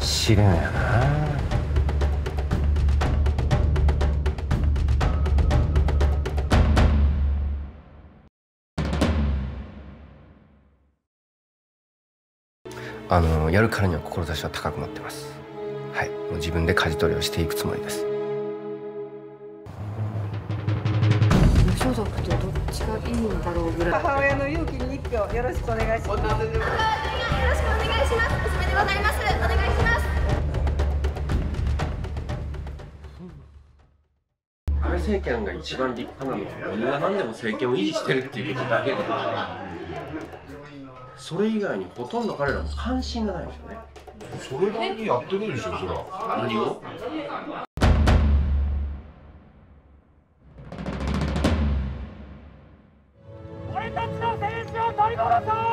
試練やな。あのやるからには志は高く持ってます。はい。もう自分で舵取りをしていくつもりです。所属とどっちがいいんだろうぐらい母親の勇気に一票よろしくお願いします。よろしくお願いします。娘でございます。お願いします。安倍政権が一番立派なのは何が何でも政権を維持してるっていうことだけでそれ以外にほとんど彼らも関心がないんですよねそれなりにやってるでしょそら何を？Minora